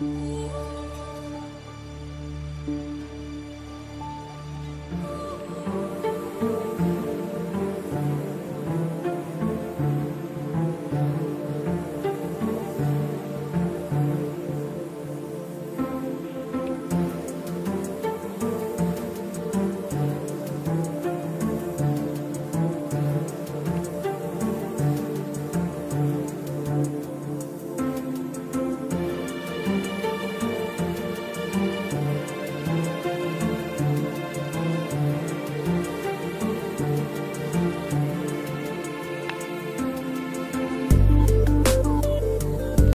Música